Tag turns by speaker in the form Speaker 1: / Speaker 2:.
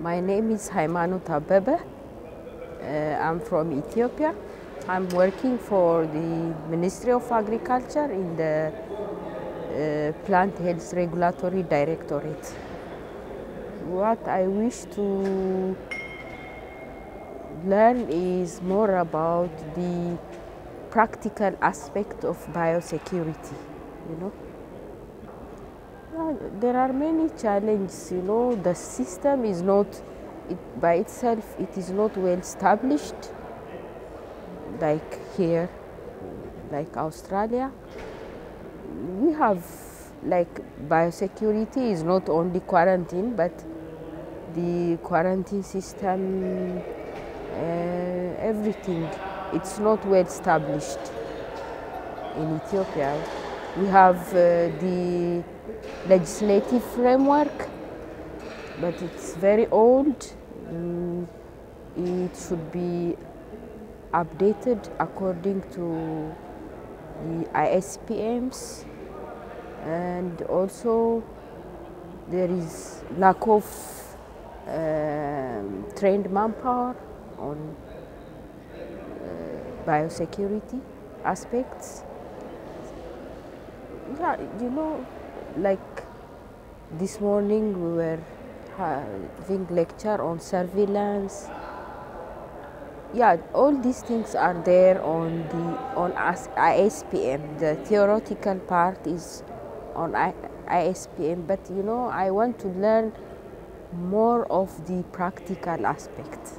Speaker 1: My name is Haimanot Abebe. Uh, I'm from Ethiopia. I'm working for the Ministry of Agriculture in the uh, Plant Health Regulatory Directorate. What I wish to learn is more about the practical aspect of biosecurity, you know. There are many challenges, you know, the system is not, it, by itself, it is not well established like here, like Australia. We have, like, biosecurity is not only quarantine, but the quarantine system, uh, everything, it's not well established in Ethiopia. We have uh, the legislative framework, but it's very old. Mm, it should be updated according to the ISPMs, and also there is lack of um, trained manpower on uh, biosecurity aspects. Yeah, you know, like this morning we were having lecture on surveillance. Yeah, all these things are there on the on ISPM. The theoretical part is on ISPM, but you know, I want to learn more of the practical aspect.